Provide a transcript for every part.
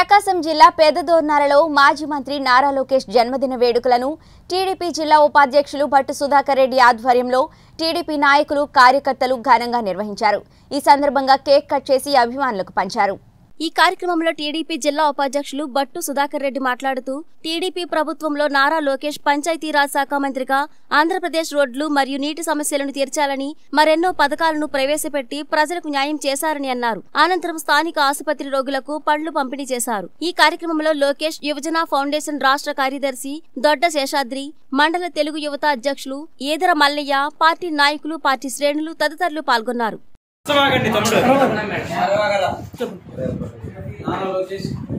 ప్రకాశం జిల్లా పెదదోర్నాలలో మాజీ మంత్రి నారా లోకేష్ జన్మదిన వేడుకలను టీడీపీ జిల్లా ఉపాధ్యక్షులు భట్టు సుధాకర్ రెడ్డి ఆధ్వర్యంలో టీడీపీ నాయకులు కార్యకర్తలు ఘనంగా నిర్వహించారు. ఈ సందర్భంగా కేక్ కట్ చేసి అభిమానులకు పంచారు. ఈ కార్యక్రమంలో టీడీపీ జిల్లా ఉపాధ్యక్షులు భట్టు సుధాకర్ రెడ్డి మాట్లాడుతూ టీడీపీ ప్రభుత్వంలో నారా లోకేష్ పంచాయతీరాజ్ శాఖ మంత్రిగా ఆంధ్రప్రదేశ్ రోడ్లు మరియు నీటి సమస్యలను తీర్చాలని మరెన్నో పథకాలను ప్రవేశపెట్టి ప్రజలకు న్యాయం చేశారని అన్నారు. అనంతరం స్థానిక ఆసుపత్రి రోగులకు పండ్లు పంపిణీ చేశారు. ఈ కార్యక్రమంలో లోకేష్ యువజన ఫౌండేషన్ రాష్ట్ర కార్యదర్శి దొడ్డ శేషాద్రి మండల తెలుగు యువత అధ్యక్షులు ఈదర మల్లయ్య పార్టీ నాయకులు పార్టీ శ్రేణులు తదితరులు పాల్గొన్నారు.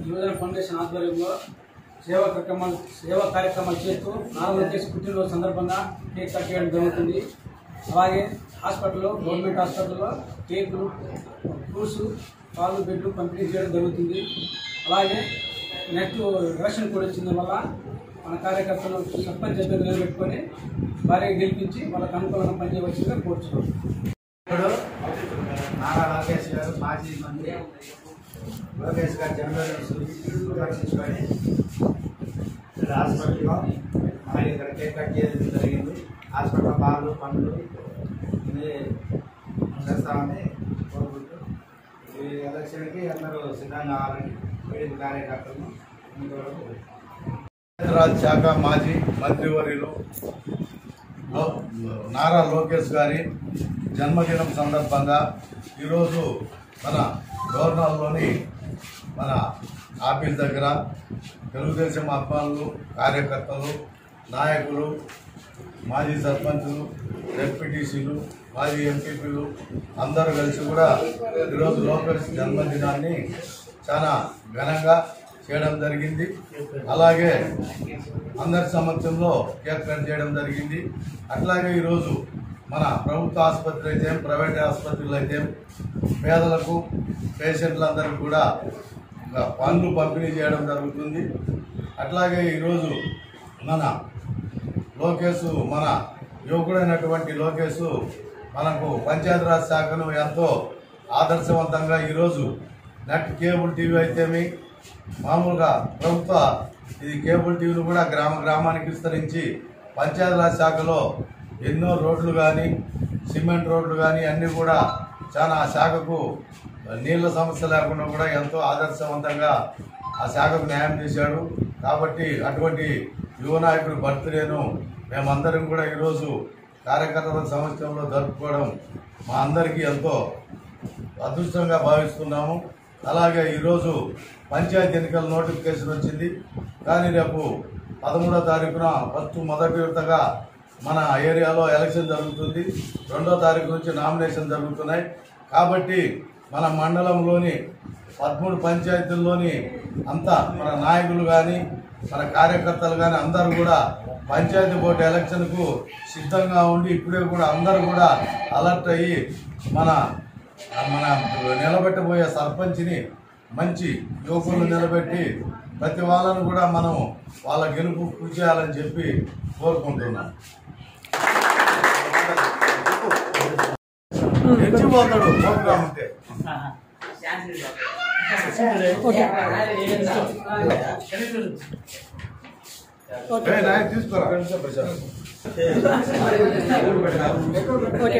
యువజన ఫౌండేషన్ ఆధ్వర్యంలో సేవా కార్యక్రమాలు సేవా కార్యక్రమాలు చేస్తూ నారా లోకేష్ పుట్టినరోజు సందర్భంగా కేక్ కట్ చేయడం జరుగుతుంది. అలాగే హాస్పిటల్లో గవర్నమెంట్ హాస్పిటల్లో కేకులు ఫ్రూట్స్ పాలు బెడ్లు పంపిణీ చేయడం జరుగుతుంది. అలాగే నెట్ ఎలక్షన్ కూడా వచ్చింది వల్ల మన కార్యకర్తలు సర్పంచ్ అభ్యర్థి నిలబెట్టుకొని భారీగా గెలిపించి వాళ్ళకి అనుకూలంగా పనిచేయవలసిందిగా కోరుతున్నాం నారా లోకేష్ గారు మాజీ మంత్రి లోకేష్ గారు జన్మదిన దర్శించుకొని ఇక్కడ హాస్పిటల్లో ఆయన ఇక్కడ కేక్ కట్ చేయడం జరిగింది. హాస్పిటల్లో పాలు పండ్లు ఇది చేస్తామని కోరుకుంటూ ఈ ఎలక్షన్కి అందరూ సిద్ధంగా కావాలని వీడి కార్యకర్తలను ఇంతవరకు రాజ్ శాఖ మాజీ మంత్రివర్యులు నారా లోకేష్ గారి జన్మదినం సందర్భంగా ఈరోజు మన గవర్నర్లోని మన ఆఫీస్ దగ్గర తెలుగుదేశం అభిమానులు కార్యకర్తలు నాయకులు మాజీ సర్పంచులు ఎంపీటీసీలు మాజీ ఎంపీపీలు అందరూ కలిసి కూడా ఈరోజు లోకేష్ జన్మదినాన్ని చాలా ఘనంగా చేయడం జరిగింది. అలాగే అందరి సమక్షంలో కేక్ కట్ చేయడం జరిగింది. అట్లాగే ఈరోజు మన ప్రభుత్వ ఆసుపత్రి అయితే ప్రైవేట్ ఆసుపత్రులు అయితే పేదలకు పేషెంట్లందరికీ కూడా ఇంకా పనులు పంపిణీ చేయడం జరుగుతుంది. అట్లాగే ఈరోజు మన లోకేష్ మన యువకుడైనటువంటి లోకేష్ మనకు పంచాయతీరాజ్ శాఖను ఎంతో ఆదర్శవంతంగా ఈరోజు నెట్ కేబుల్ టీవీ అయితేమి మామూలుగా ప్రభుత్వ ఇది కేబుల్ టీవీలు కూడా గ్రామ గ్రామానికి విస్తరించి పంచాయతీరాజ్ శాఖలో ఎన్నో రోడ్లు కానీ సిమెంట్ రోడ్లు కానీ అన్నీ కూడా చాలా ఆ శాఖకు నీళ్ళ సమస్య లేకుండా కూడా ఎంతో ఆదర్శవంతంగా ఆ శాఖకు న్యాయం చేశాడు. కాబట్టి అటువంటి యువ నాయకుడి బర్త్డేను మేమందరం కూడా ఈరోజు కార్యకర్తల సమస్యలో జరుపుకోవడం మా అందరికీ ఎంతో అదృష్టంగా భావిస్తున్నాము. అలాగే ఈరోజు పంచాయతీ ఎన్నికల నోటిఫికేషన్ వచ్చింది. కానీ రేపు పదమూడో తారీఖున ఫస్ట్ మొదటి విడతగా మన ఏరియాలో ఎలక్షన్ జరుగుతుంది. రెండో తారీఖు నుంచి నామినేషన్ జరుగుతున్నాయి. కాబట్టి మన మండలంలోని పదమూడు పంచాయతీల్లోని అంతా మన నాయకులు కానీ మన కార్యకర్తలు కానీ అందరూ కూడా పంచాయతీ బోర్డు ఎలక్షన్కు సిద్ధంగా ఉండి ఇప్పుడే కూడా అందరూ కూడా అలర్ట్ అయ్యి మన మన నిలబెట్టబోయే సర్పంచ్ని మంచి యువకులు నిలబెట్టి ప్రతి వాళ్ళను కూడా మనం వాళ్ళ గెలుపు కృషి చేయాలని చెప్పి కోరుకుంటున్నాం. తెచ్చిపోతాడు ప్రోగ్రామ్ ఉంటే ఏయ్, నాయన తీసుకోరా? ఓకే.